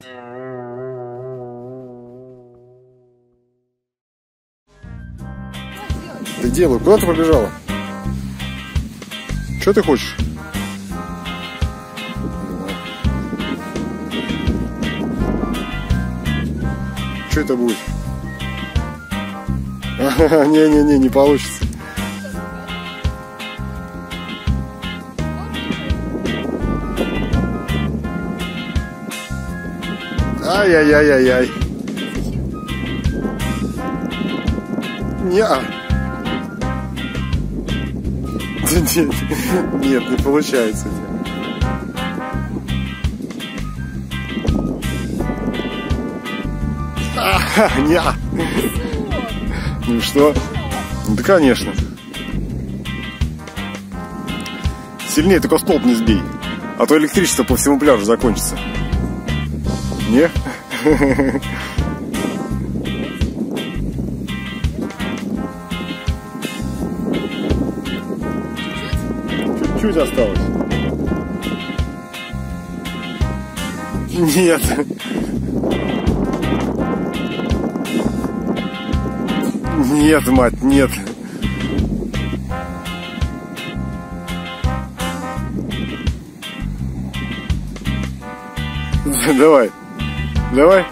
Ты делай, куда ты побежала? Что ты хочешь? Что это будет? Не-не-не, не получится. Ай-яй-яй-яй-яй. Не-а. Нет, не получается. А, не. Ну что? Да, конечно. Сильнее только столб не сбей. А то электричество по всему пляжу закончится. Не? Чуть-чуть осталось. Нет. Нет, мать, нет. Давай. Давай.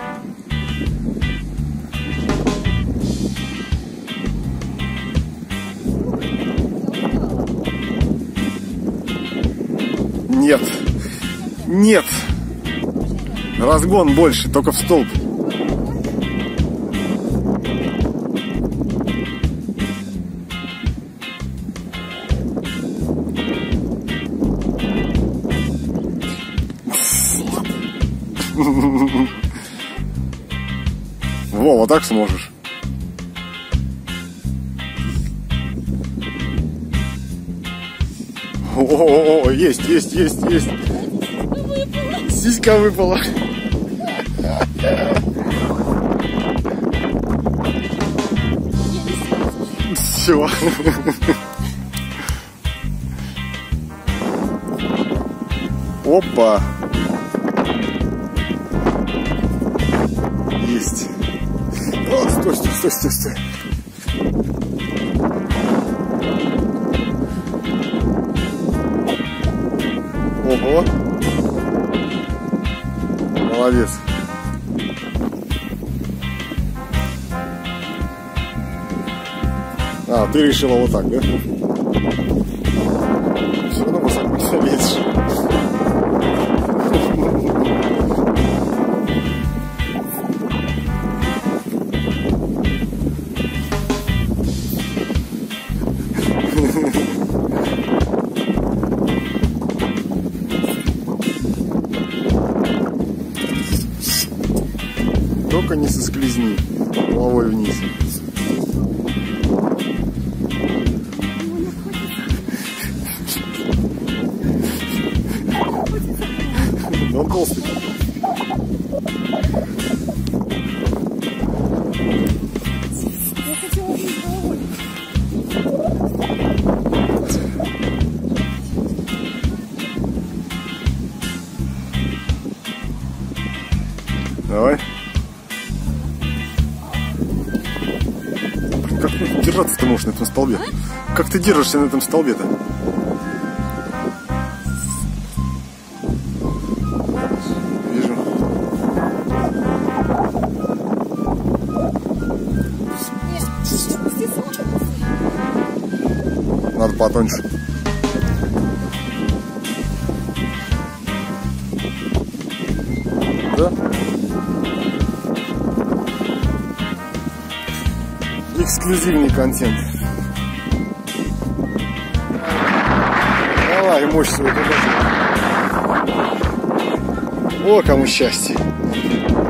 Нет. Нет. Разгон больше, только в столб. Во, вот так сможешь. О, -о, -о есть, есть, есть, есть. Сиська выпала. Все. Опа. Стой, стой, стой. Ого. Молодец. А, ты решила вот так, да? Не соскользни головой вниз. Он толстый. Держаться ты можешь на этом столбе? Как ты держишься на этом столбе-то? Вижу. Надо потоньше. Эксклюзивный контент. Давай, мощь свою покажи. О, кому счастье.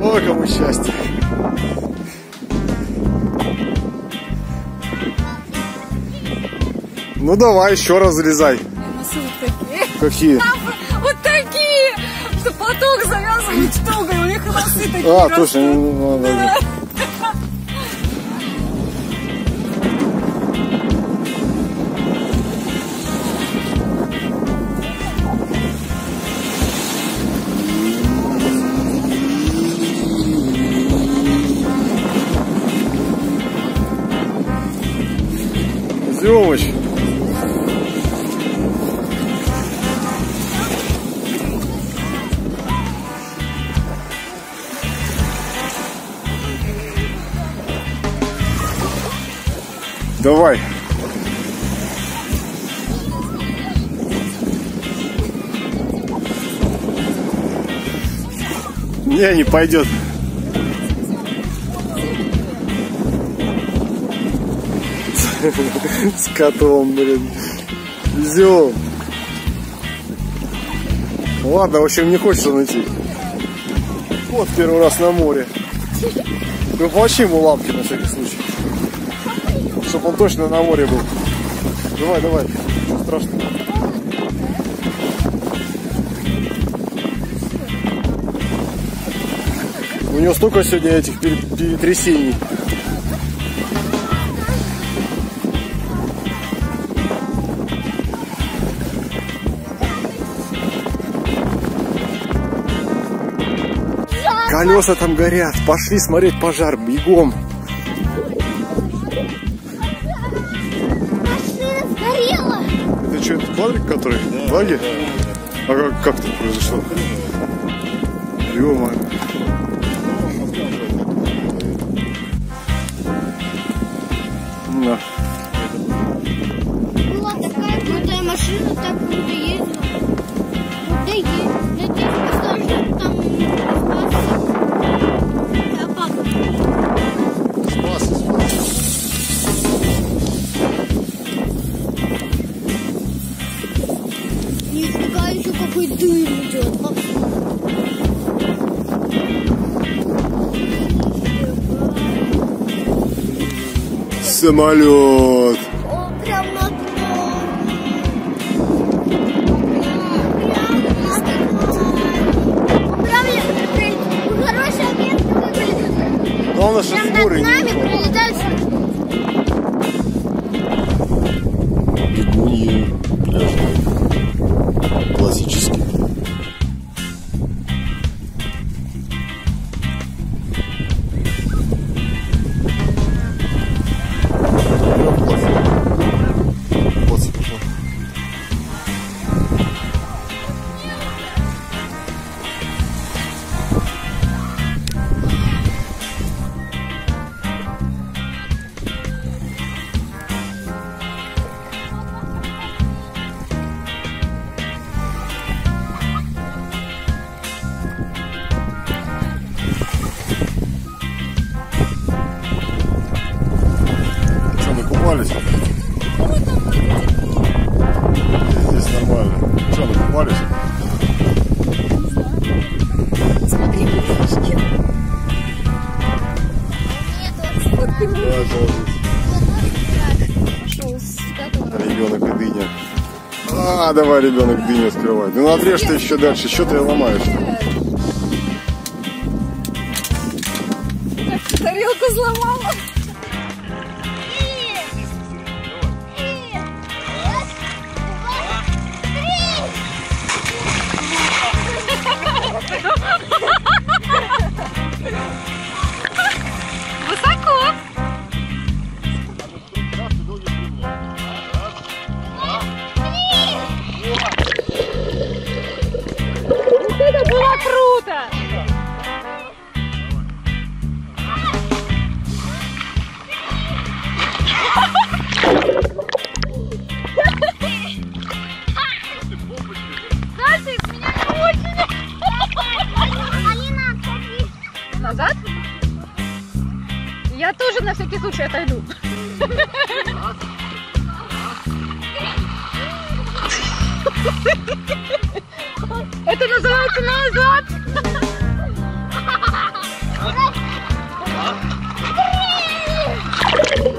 О, кому счастье. Ну давай, еще раз залезай. Носы вот такие. Какие? Вот такие! Что поток завязывают штугой, у них носы такие. А, точно. Артемыч. Давай. Не, не пойдет. С котом, блин. Везем. Ладно, в общем, не хочется найти. Вот первый раз на море. Ну, плачи ему лапки на всякий случай. Чтобы он точно на море был. Давай, давай. Ничего страшного. У него столько сегодня этих перетрясений. Колеса там горят. Пошли смотреть пожар. Бегом. Машина сгорела. Это что, это квадрик, который? Да, Баги? Да, да. А как, как это произошло? ё Да. Была такая крутая машина, так круто ездила. Самолет. Над. Главное, что с над моря нами прилетают Ребенок и дыня. А, давай, ребенок, дыню открывать. Ну отрежь ты еще дальше, что ты ломаешь? Тарелку сломала. Тоже на всякий случай отойду. Это называется назад. О,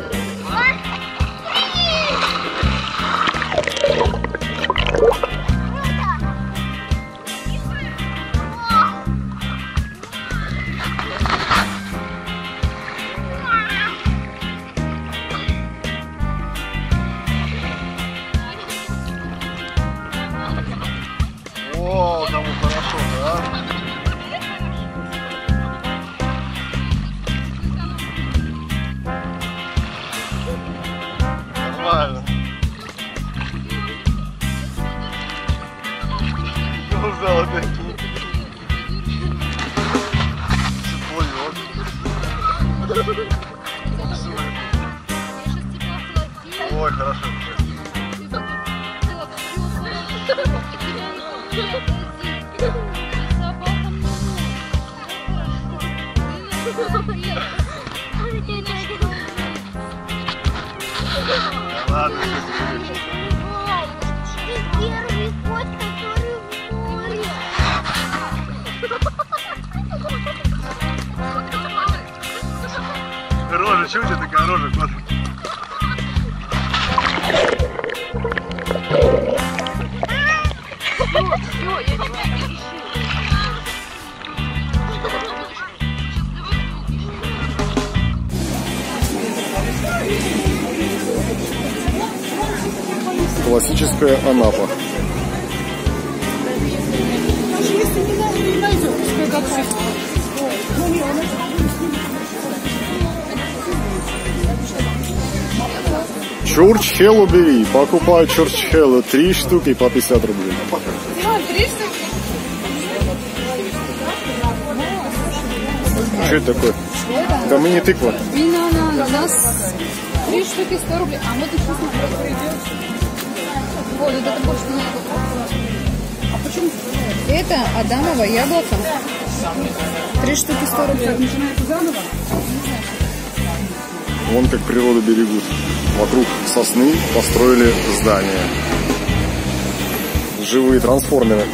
Нормально. Ну, золотенький. Ой, хорошо. Thank you. Первый кот, который в море. Рожа, чего у тебя такая рожа, Классическая Анапа. Чурчхеллу бери. Покупай чурчхеллу. Три штуки по 50 рублей. Что это такое? Да мы не тыква. Три штуки 100 рублей. А вот еще Вот, это больше не А почему? Это Адамово яблоко. Три штуки 100 рублей. Вон как природу берегут. Вокруг сосны построили здания. Живые трансформеры.